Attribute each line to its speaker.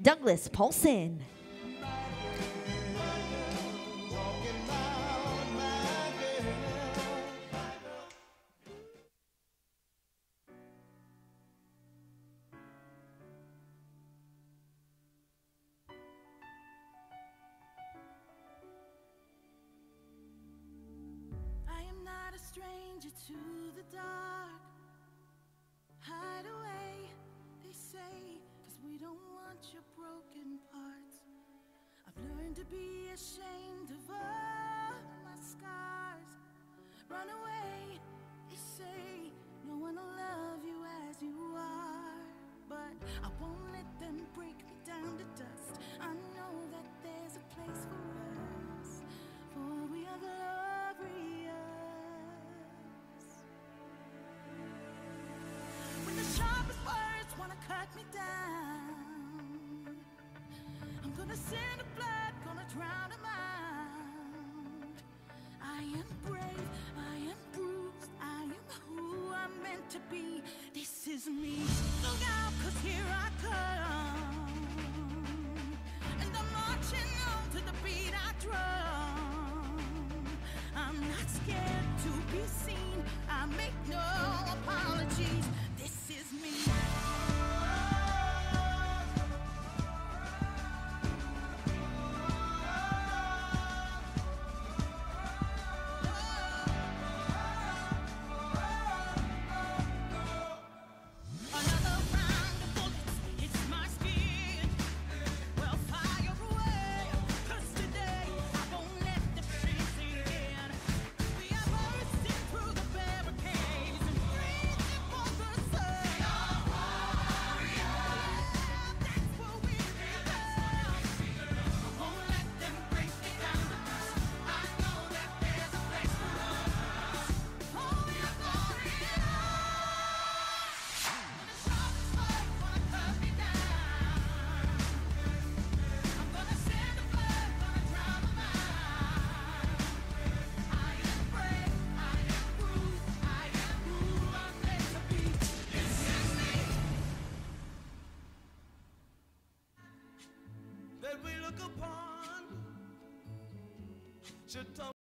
Speaker 1: Douglas Paulson.
Speaker 2: To the dark. To be ashamed of all my scars. Run away, they say, no one will love you as you are. But I won't let them break me down to dust. I know that there's a place for us, for we are glorious. When the sharpest words wanna cut me down, I'm gonna send a blood, to be. This is me. Look out, cause here I come. And I'm marching on to the beat I drum. I'm not scared to be seen. I make no
Speaker 3: look upon. Should